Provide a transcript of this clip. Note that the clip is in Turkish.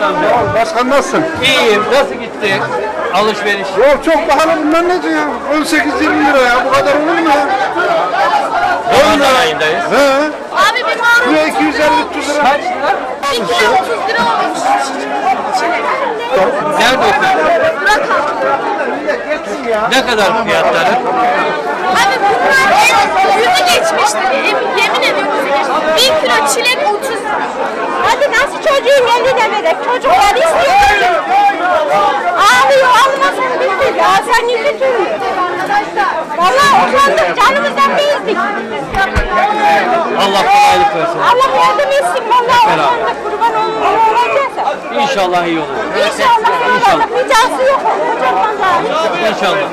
nasılsın amca? Başkan nasılsın? İyiyim. Nasıl gitti alışveriş? Ya çok pahalı bunlar ne diyor? 18-20 lira ya bu kadar olur mu ya? Ramazan ayındayız. He? Abi bir marul Buraya 250 300 lira. Kaç lira? 1 kilo 30 lira olmuş. Nerede abi. Ne kadar fiyatları? Abi bunlar en yüzü geçmişti. Em- Yemin ediyorum yüzü geçmişti. 1 kilo çilek 30 lira. Hadi nasıl verek? Çocuklar istiyor. Ağlıyor almasın bizi. Ya sen yüzütün. Valla utandık canımızdan bezdik. Allah kolaylık versin. Allah yardım etsin valla utandık kurban olun. İnşallah iyi olur. İnşallah. İnşallah. Hocam valla. İnşallah.